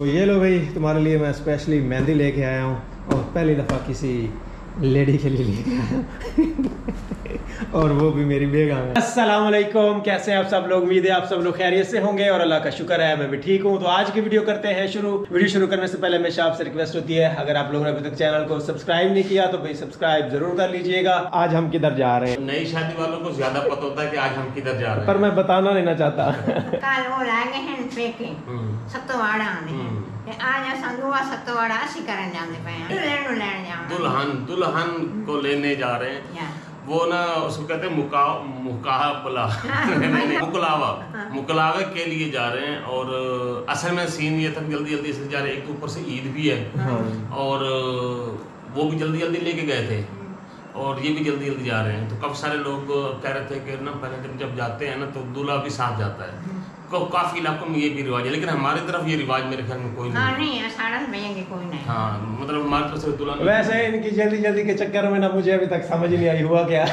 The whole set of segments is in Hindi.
तो ये लो भाई, तुम्हारे लिए मैं स्पेशली मेहंदी लेके आया हूँ और पहली दफ़ा किसी लेडी के लिए और वो भी मेरी बेगम है। अस्सलाम वालेकुम कैसे हैं आप सब लोग? उम्मीद है आप सब लोग खैरियत से होंगे और अल्लाह का शुक्र है मैं भी ठीक हूँ। तो आज की वीडियो करते हैं शुरू। वीडियो शुरू करने से पहले हमेशा आपसे रिक्वेस्ट होती है अगर आप लोगों ने अभी तक चैनल को सब्सक्राइब नहीं किया तो भाई सब्सक्राइब ज़रूर कर लीजिएगा। आज हम किधर जा रहे हैं? नई शादी वालों को ज़्यादा पता होता है की आज हम किधर जा रहे हैं। पर मैं बताना नहीं ना चाहता। दुल्हन दुल्हन को लेने जा रहे हैं। वो ना उसको कहते हैं मुका मुकाबला। मुकलावा। मुकलावे के लिए जा रहे हैं और असल में सीन ये था जल्दी जल्दी इसलिए जा रहे हैं एक ऊपर से ईद भी है। और वो भी जल्दी जल्दी लेके गए थे। और ये भी जल्दी जल्दी जा रहे हैं। तो कब सारे लोग कह रहे थे कि ना पहले जब जाते हैं ना तो दूल्हा भी साथ जाता है। को काफ़ी इलाकों में ये भी रिवाज है लेकिन हमारी तरफ़ ये रिवाज मेरे ख्याल में कोई हाँ नहीं। नहीं साड़ा भेजेंगे कोई नहीं। हाँ मतलब हमारी तरफ़ से दुल्हन वैसे इनकी जल्दी जल्दी के चक्कर में ना मुझे अभी तक समझ नहीं आई हुआ क्या?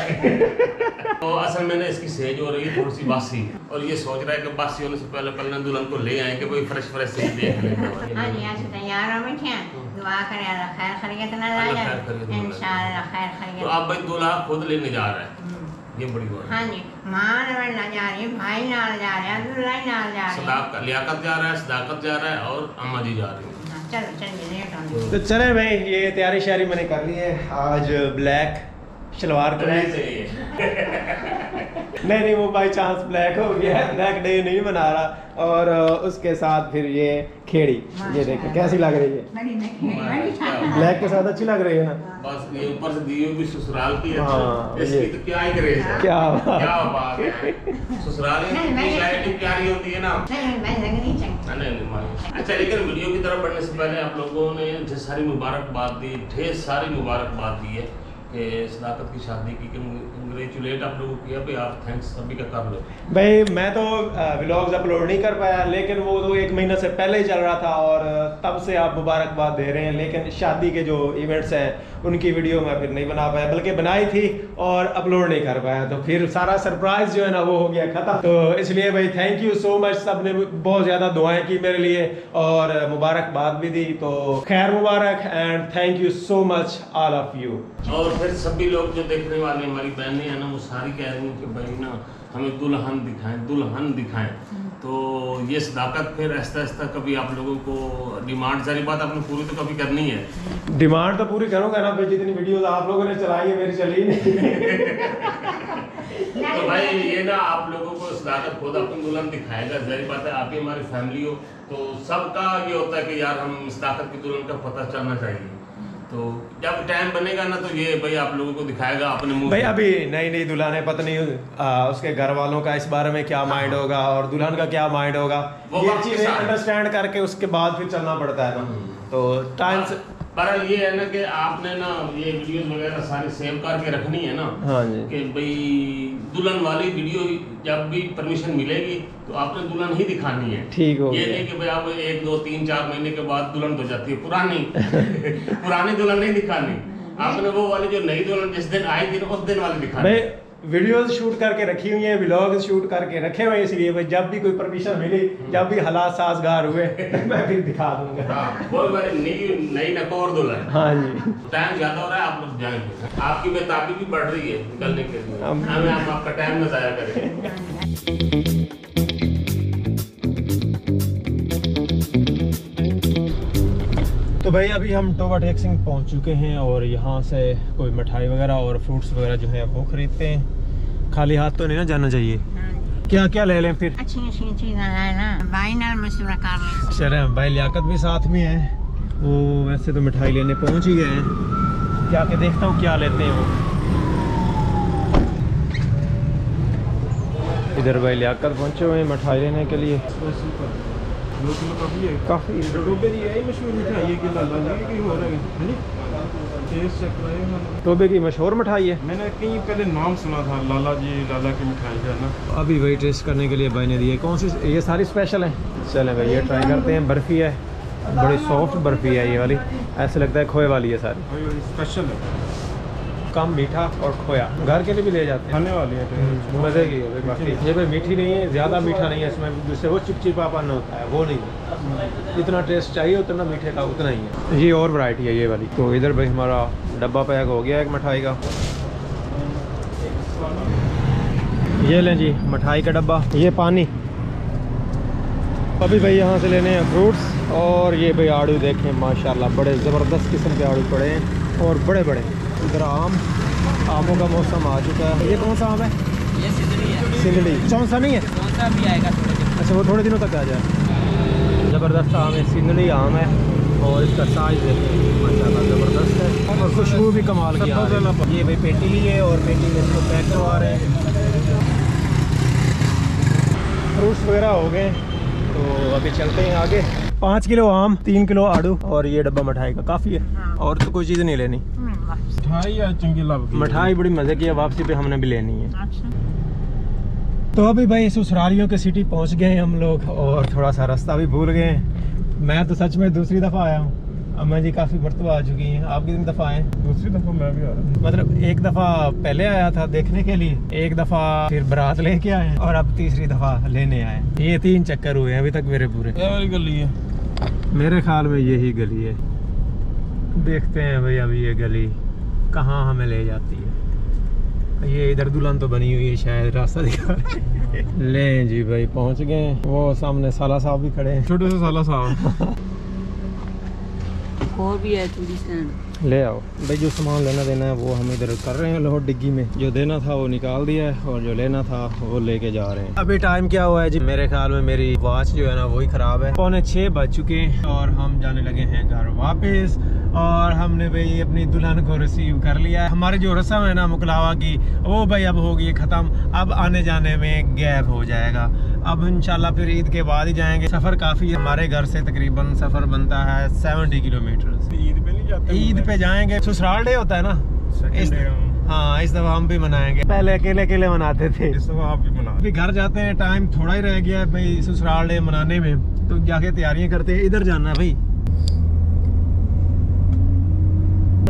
तो असल में ना इसकी सेज हो रही है थोड़ी सी बासी। और ये सोच रहा है कि बासी होने से पहले पहले दुल्हन को ले आए कि कोई फ्रेश फ्रेश सेज देख ले हाँ। जी आज तैयार हो बैठे हैं। दुआ करें अल्लाह खैर खरीत ना ला जाए खैर खैरियत ना ला जाए। इंशाल्लाह खैर तो आप भाई दूल्हा खुद लेने जा रहा है। हम्म। है हाँ जी माँ ना जा रही भाई नाल जा रहा दूल्हा नाल जा रही सदाकत लियाकत जा रहा है सदाकत जा रहा है और अम्मा जी जा रही है हाँ, चलो चलिए तो चले भाई ये तैयारी शारी मैंने कर ली है। आज ब्लैक शलवार कमीज चाहिए। नहीं नहीं वो बाई चांस ब्लैक हो गया। ब्लैक डे नहीं बना रहा। और उसके साथ फिर ये खेड़ी। ये देखो कैसी लग रही है? ब्लैक के साथ अच्छी लग रही है ना? बस ये ऊपर से दिए भी ससुराल की है। हाँ, इसकी ये- तो क्या ही करे क्या क्या बात है। ससुराल की मैं- क्लैरिटी प्यारी होती है ना। नहीं मैं लग नहीं चंगी नहीं, नहीं, नहीं, अच्छा लेकिन वीडियो की तरफ़ बढ़ने से पहले आप लोगों ने ढेर सारी मुबारकबाद दी ढेर सारी मुबारकबाद दी है। कि की शादी की कंग्रेचुलेट आप लोगों किया, भाई आप थैंक्स सभी का कर लो। भाई, मैं तो व्लॉग्स अपलोड नहीं कर पाया, लेकिन वो तो एक महीना से पहले ही चल रहा था और, तब से आप मुबारकबाद दे रहे हैं, लेकिन शादी के जो इवेंट्स हैं उनकी वीडियो मैं फिर नहीं बना पाया, बल्कि बनाई थी और अपलोड नहीं कर पाया। तो फिर सारा सरप्राइज़ जो है ना वो हो गया, खत्म। तो इसलिए भाई थैंक यू सो मच सबने बहुत ज़्यादा दुआएँ की मेरे लिए और मुबारकबाद भी दी। तो खैर मुबारक and thank you so much all of you और फिर सभी लोग जो देखने वाले, हमारी बहनें हैं ना, वो सारी कह रही हैं कि भाई ना, हमें दुल्हन दिखाएँ दुल्हन दिखाएँ। तो ये सदाकत फिर ऐसा ऐसा कभी आप लोगों को डिमांड सारी बात आपने पूरी तो कभी करनी है? डिमांड तो पूरी करूँगा ना भाई जितनी वीडियोस आप लोगों ने चलाई है मेरी चली नहीं। तो भाई ये ना आप लोगों को सदाकत खुद अपनी दुल्हन दिखाएगा। जारी बात है आप ही हमारी फैमिली हो तो सबका ये होता है कि यार हम सदाकत की दुल्हन का पता चलना चाहिए। तो जब टाइम बनेगा ना तो ये भाई आप लोगों को दिखाएगा अपने मुँह भाई अभी नई नई दुल्हन है पत्नी उसके घर वालों का इस बारे में क्या माइंड होगा और दुल्हन का क्या माइंड होगा? ये चीज़ें अंडरस्टैंड करके उसके बाद फिर चलना पड़ता है ना। हम्म। तो टाइम से पर ये है ना कि आपने ना ये वीडियोस वगैरह सारी सेव करके रखनी है ना हाँ जी। कि भाई दुल्हन वाली वीडियो जब भी परमिशन मिलेगी तो आपने दुल्हन ही दिखानी है। ठीक हो ये नहीं कि भाई आप एक दो तीन चार महीने के बाद दुल्हन हो जाती है पुरानी। पुरानी दुल्हन नहीं दिखानी। आपने वो वाली जो नई दुल्हन जिस दिन आई थी ना उस दिन वाली दिखानी। वीडियोस शूट करके रखी हुई है व्लॉग शूट करके रखे हुए हैं इसलिए भाई जब भी कोई परमिशन मिली जब भी हालात साजगार हुए मैं फिर दिखा दूँगा। हाँ वो वाली नई नई नकोर दुल्हन हाँ जी। टाइम ज़्यादा हो रहा है आप लोग जाएँगे आपकी बेताबी भी बढ़ रही है निकलने के लिए। हम- हमें हम आपका टाइम न जाया करेंगे भाई अभी हम टोबा टेक सिंह पहुँच चुके हैं और यहाँ से कोई मिठाई वगैरह और फ्रूट्स वगैरह जो है वो खरीदते हैं। खाली हाथ तो नहीं ना जाना चाहिए। क्या क्या ले लें फिर? अच्छी अच्छी चीज़ें भाई ले चले भाई लियाकत भी साथ में है। वो वैसे तो मिठाई लेने पहुँच ही गए हैं। क्या के देखता हूँ क्या लेते हैं वो। इधर भाई लियाकत पहुँचे हुए हैं मिठाई लेने के लिए। दो किलो काफ़ी है काफ़ी डोबे यही मशहूर मिठाई है कि लाला हो है जी टोबे मशहूर मिठाई है। मैंने कहीं पहले नाम सुना था लाला जी लाला की मिठाई का ना? अभी वही टेस्ट करने के लिए भाई ने दिए। कौन सी ये सारी स्पेशल हैं? चलें भाई ये ट्राई करते हैं। बर्फ़ी है। बड़ी सॉफ्ट बर्फ़ी है ये वाली। ऐसे लगता है खोए वाली है सारी। स्पेशल है। कम मीठा और खोया। घर के लिए भी ले जाते हैं। खाने वाली है मज़े की है बाकी ये भाई मीठी नहीं है ज़्यादा मीठा नहीं है इसमें। जिससे वो चिपचिपापन होता है वो नहीं है। जितना टेस्ट चाहिए उतना मीठे का उतना ही है। ये और वैरायटी है ये वाली। तो इधर भाई हमारा डब्बा पैक हो गया एक मिठाई का। ये लें जी मिठाई का डब्बा। ये पानी। अभी भाई यहाँ से लेने हैं फ्रूट्स और ये भाई आड़ू देखें माशाल्लाह बड़े ज़बरदस्त किस्म के आड़ू पड़े हैं और बड़े बड़े इधर आम। आमों का मौसम आ चुका है। ये कौन सा आम है? ये सिदरी है। कौन सा नहीं है? कौन सा भी आएगा थोड़े अच्छा वो थोड़े दिनों तक आ जाए। ज़बरदस्त आम है सिंगड़ी आम है और इसका साइज़ माशाल्लाह ज़बरदस्त है। और खुशबू भी कमाल की है। ये भाई पेटी ली है और पेटी में इसको पैक करवा रहे हैं। फ्रूट्स वगैरह हो गए तो अभी चलते हैं आगे। पाँच किलो आम तीन किलो आड़ू और ये डब्बा मिठाई का काफ़ी है। और तो कोई चीज़ नहीं लेनी। मिठाई या चंगी लग गई? मिठाई बड़ी मज़े की है वापसी पे हमने भी लेनी है। अच्छा। तो अभी भाई ससुरालियों के सिटी पहुँच गए हैं हम लोग और थोड़ा सा रास्ता भी भूल गए हैं। मैं तो सच में दूसरी दफ़ा आया हूँ। अम्मा जी काफ़ी मरतबा आ चुकी हैं। आप कितनी दफ़ा आए? दूसरी दफ़ा मैं भी आ रहा हूँ। मतलब एक दफ़ा पहले आया था देखने के लिए एक दफ़ा फिर बारात लेके आए और अब तीसरी दफ़ा लेने आए ये तीन चक्कर हुए हैं अभी तक मेरे पूरे। वाली गली है। मेरे ख्याल में यही गली है। देखते हैं भाई अभी ये गली। कहाँ हमें ले जाती है? ये इधर दुल्हन तो बनी हुई है शायद रास्ता दिखा रही। लें जी भाई पहुँच गए। वो सामने साला साहब भी खड़े हैं। छोटे से साला साहब। और भी है ले आओ। भाई जो सामान लेना देना है वो हम इधर कर रहे हैं लाहौर डिग्गी में। जो देना था वो निकाल दिया है और जो लेना था वो लेके जा रहे हैं। अभी टाइम क्या हुआ है जी? मेरे ख्याल में मेरी वॉच जो है ना वही खराब है। पौने छः बज चुके हैं और हम जाने लगे हैं घर वापस। और हमने भाई अपनी दुल्हन को रिसीव कर लिया हमारी जो रस्म है ना मुकलावा की वो भाई अब होगी ख़त्म। अब आने जाने में गैप हो जाएगा। अब इंशाल्लाह फिर ईद के बाद ही जाएँगे। सफ़र काफ़ी है। हमारे घर से तकरीबन सफ़र बनता है सेवेंटी किलोमीटर ईद पे नहीं जाते ईद पे जाएँगे। ससुराल डे होता है ना? इस हाँ इस दफ़ा हम भी मनाएँगे। पहले अकेले अकेले मनाते थे। इस दफ़ा आप भी मना अभी घर जाते हैं टाइम थोड़ा ही रह गया है भाई ससुराल डे मनाने में। तो जाके तैयारियाँ करते हैं। इधर जाना है भाई।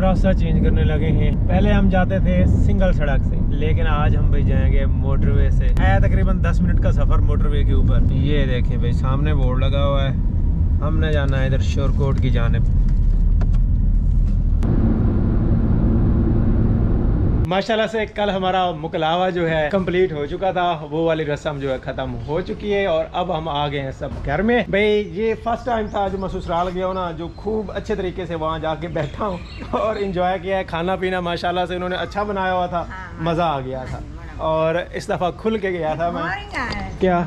रास्ता चेंज करने लगे हैं। पहले हम जाते थे सिंगल सड़क से, लेकिन आज हम भाई जाएँगे मोटरवे से। है तकरीबन 10 मिनट का सफ़र मोटरवे के ऊपर। ये देखें भाई, सामने बोर्ड लगा हुआ है। हमने जाना है इधर शोरकोट की जानब। माशाल्लाह से कल हमारा मुकलावा जो है कंप्लीट हो चुका था। वो वाली रस्म जो है ख़त्म हो चुकी है और अब हम आ गए हैं सब घर में। भाई ये फ़र्स्ट टाइम था जो मैं ससुराल गया हूँ ना जो खूब अच्छे तरीके से वहाँ जाके बैठा हूँ और इन्जॉय किया है। खाना पीना माशाला से उन्होंने अच्छा बनाया हुआ था। हाँ, हाँ। मज़ा आ गया था। और इस दफ़ा खुल के गया था मैं। क्या?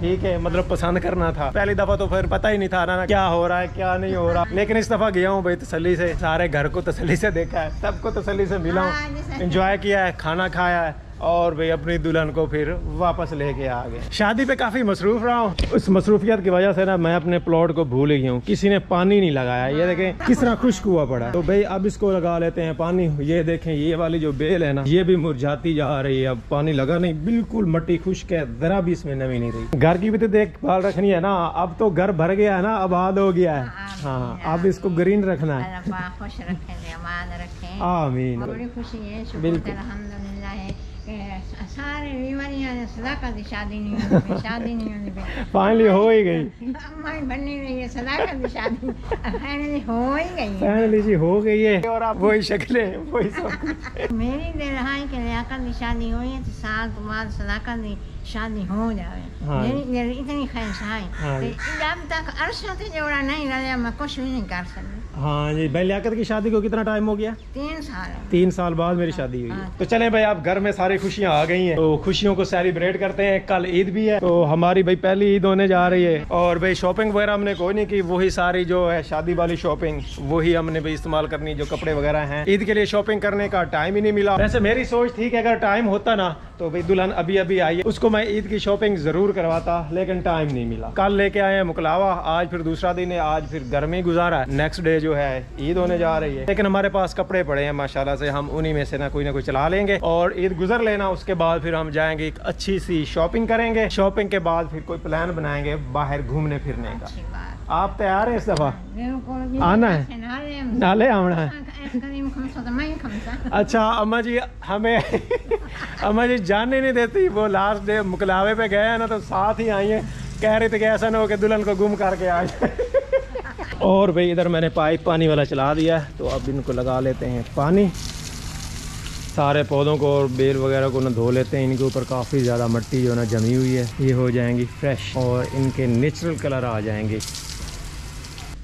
ठीक है मतलब पसंद करना था। पहली दफ़ा तो फिर पता ही नहीं था ना क्या हो रहा है क्या नहीं हो रहा। लेकिन इस दफ़ा गया हूँ भाई तसली से। सारे घर को तसली से देखा है सबको तसली से मिला हाँ, हूँ इंजॉय किया है खाना खाया है। और भाई अपनी दुल्हन को फिर वापस लेके आ गए। शादी पे काफ़ी मसरूफ रहा हूँ। उस मसरूफियत की वजह से ना मैं अपने प्लॉट को भूल गई हूँ। किसी ने पानी नहीं लगाया। ये देखें किस तरह खुश्क हुआ पड़ा तो भाई अब इसको लगा लेते हैं पानी। ये देखें ये वाली जो बेल है ना ये भी मुरझाती जा रही है। अब पानी लगा नहीं बिल्कुल मट्टी खुश्क है। जरा भी इसमें नमी नहीं रही। घर की भी तो देखभाल रखनी है ना। अब तो घर भर गया है ना आबाद हो गया है। हाँ अब इसको ग्रीन रखना है। आमीन। है बिल्कुल। है अल्हम्दुलिल्लाह है कि सारे बीमारियाँ दी शादी नहीं होती शादी नहीं होती फाइनली हो ही गई। बननी रही है दी शादी। फाइनली हो ही गई फाइनली जी हो गई है। और आप वही शक्लें वही सब मेरी देर है कि लियाकत दी शादी हुई है तो साल के बाद सदाकत दी शादी हो जाए हाँ। जी भाई लियाकत की शादी को कितना टाइम हो गया तीन साल तीन साल बाद मेरी शादी हुई। तो चलें भाई आप घर में सारी खुशियाँ आ गई हैं तो खुशियों को सेलिब्रेट करते हैं कल ईद भी है तो हमारी भाई पहली ईद होने जा रही है और भाई शॉपिंग वगैरह हमने कोई नहीं की वही सारी जो है शादी वाली शॉपिंग वही हमने भाई इस्तेमाल करनी जो कपड़े वगैरह हैं ईद के लिए शॉपिंग करने का टाइम ही नहीं मिला वैसे मेरी सोच थी कि अगर टाइम होता ना तो भाई दुल्हन अभी अभी आई है। उसको मैं ईद की शॉपिंग ज़रूर करवाता लेकिन टाइम नहीं मिला। कल लेके आए हैं मुकलावा आज फिर दूसरा दिन है आज फिर गर्मी गुजारा है। नेक्स्ट डे जो है ईद होने जा रही है। लेकिन हमारे पास कपड़े पड़े हैं माशाल्लाह से हम उन्हीं में से ना कोई ना कोई चला लेंगे। और ईद गुजर लेना उसके बाद फिर हम जाएँगे एक अच्छी सी शॉपिंग करेंगे। शॉपिंग के बाद फिर कोई प्लान बनाएँगे बाहर घूमने फिरने का। आप तैयार है इस दफ़ा? आना है? नाले नाले आना है अच्छा अम्मा जी, हमें अम्मा जी जानने नहीं देती, वो लास्ट डे मुकलावे पे गए हैं ना तो साथ ही आई हैं। कह रही थी कि ऐसा ना हो कि दुल्हन को गुम करके आ जाए। और भाई, इधर मैंने पाइप पानी वाला चला दिया तो अब इनको लगा लेते हैं पानी। सारे पौधों को और बेल वगैरह को ना धो लेते हैं, इनके ऊपर काफ़ी ज़्यादा मिट्टी जो ना जमी हुई है, ये हो जाएँगी फ्रेश और इनके नेचुरल कलर आ जाएँगे।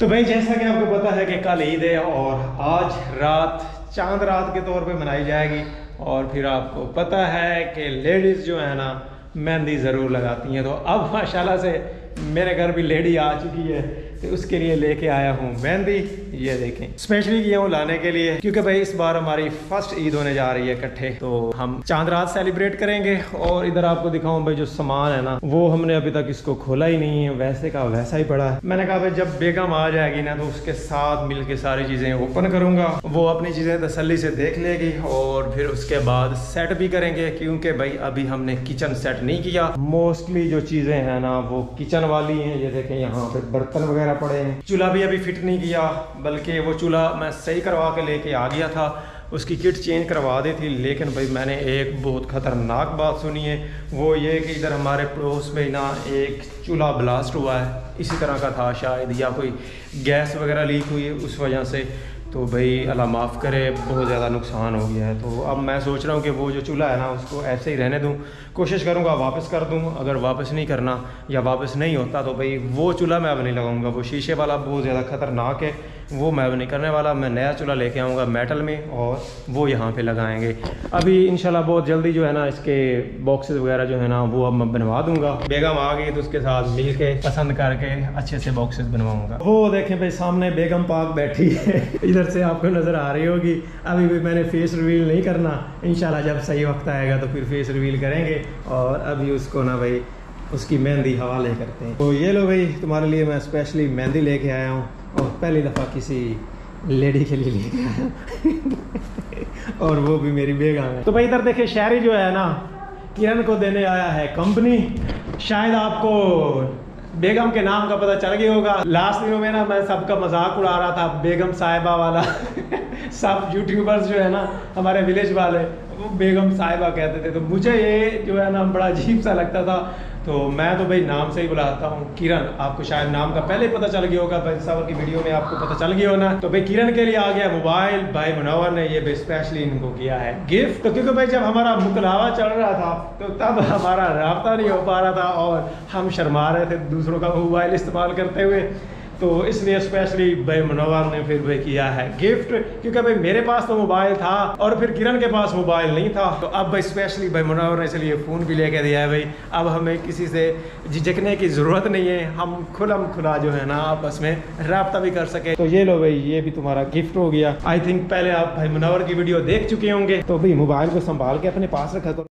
तो भाई, जैसा कि आपको पता है कि कल ईद है और आज रात, चाँद रात के तौर पे मनाई जाएगी। और फिर आपको पता है कि लेडीज़ जो है ना, मेहंदी ज़रूर लगाती हैं। तो अब माशाल्लाह से मेरे घर भी लेडी आ चुकी है। तो उसके लिए लेके आया हूँ मेहंदी। ये देखें। स्पेशली किया हूँ लाने के लिए, क्योंकि भाई इस बार हमारी फ़र्स्ट ईद होने जा रही है इकट्ठे। तो हम चाँद रात सेलिब्रेट करेंगे और इधर आपको दिखाऊँ भाई जो सामान है ना, वो हमने अभी तक इसको खोला ही नहीं है। वैसे का वैसा ही पड़ा है। मैंने कहा भाई जब बेगम आ जाएगी ना तो उसके साथ मिल के सारी चीज़ें ओपन करूँगा। वो अपनी चीज़ें तसली से देख लेगी और फिर उसके बाद सेट भी करेंगे, क्योंकि भाई अभी हमने किचन सेट नहीं किया। मोस्टली जो चीज़ें हैं ना, वो किचन वाली हैं। ये देखें, यहाँ पे बर्तन वगैरह पड़े चूल्हा भी अभी फिट नहीं किया, बल्कि वो चूल्हा मैं सही करवा के लेके आ गया था। उसकी किट चेंज करवा दी थी, लेकिन भाई मैंने एक बहुत ख़तरनाक बात सुनी है। वो ये कि इधर हमारे पड़ोस में ना एक चूल्हा ब्लास्ट हुआ है। इसी तरह का था शायद, या कोई गैस वगैरह लीक हुई है उस वजह से। तो भाई अल्लाह माफ़ करे, बहुत ज़्यादा नुकसान हो गया है। तो अब मैं सोच रहा हूँ कि वो जो चूल्हा है ना, उसको ऐसे ही रहने दूँ। कोशिश करूँगा वापस कर दूँ, अगर वापस नहीं करना या वापस नहीं होता तो भाई वो चूल्हा मैं अब नहीं लगाऊँगा। वो शीशे वाला बहुत ज़्यादा ख़तरनाक है। वो मैं अब नहीं करने वाला, मैं नया चूल्हा लेके आऊँगा मेटल में और वो यहाँ पे लगाएँगे। अभी इंशाल्लाह बहुत जल्दी जो है ना, इसके बॉक्सेस वगैरह जो है ना, वो अब मैं बनवा दूँगा। बेगम आ गई तो उसके साथ मिल के पसंद करके अच्छे से बॉक्सेस बनवाऊँगा। वो देखें भाई, सामने बेगम पाक बैठी है। इधर से आपको नज़र आ रही होगी, अभी भी मैंने फेस रिवील नहीं करना। इंशाल्लाह जब सही वक्त आएगा तो फिर फेस रिवील करेंगे और अभी उसको ना भाई उसकी मेहंदी हवाले करते हैं। तो ये लो भाई, तुम्हारे लिए मैं स्पेशली मेहंदी लेके आया हूँ और पहली दफ़ा किसी लेडी के लिए लेके आया और वो भी मेरी बेगम है तो भाई इधर देखिए शहरी जो है ना, किरण को देने आया है कंपनी शायद आपको बेगम के नाम का पता चल गया होगा। लास्ट दिनों में ना मैं सबका मज़ाक उड़ा रहा था, बेगम साहिबा वाला। सब यूट्यूबर्स जो है ना, हमारे विलेज वाले, वो बेगम साहिबा कहते थे। तो मुझे ये जो है ना, बड़ा अजीब सा लगता था। तो मैं तो भाई नाम से ही बुलाता हूँ। किरण, आपको शायद नाम का पहले पता चल गया होगा, भाई सावर की वीडियो में आपको पता चल गया होना। तो भाई किरण के लिए आ गया मोबाइल। भाई मुनवर ने ये स्पेशली इनको किया है गिफ्ट तो क्योंकि भाई जब हमारा मुकलावा चल रहा था तो तब हमारा रहा नहीं हो पा रहा था और हम शर्मा रहे थे दूसरों का मोबाइल इस्तेमाल करते हुए। तो इसलिए स्पेशली भाई मनोवर ने फिर भाई किया है गिफ्ट क्योंकि भाई मेरे पास तो मोबाइल था और फिर किरण के पास मोबाइल नहीं था। तो अब भाई स्पेशली भाई मनोवर ने इसलिए फ़ोन भी लेके दिया है भाई। अब हमें किसी से झिझकने की ज़रूरत नहीं है। हम खुलम खुला जो है ना आपस में रबता भी कर सके। तो ये लो भाई, ये भी तुम्हारा गिफ्ट हो गया। आई थिंक पहले आप भाई मनोवर की वीडियो देख चुके होंगे। तो भाई मोबाइल को संभाल के अपने पास रखा करो।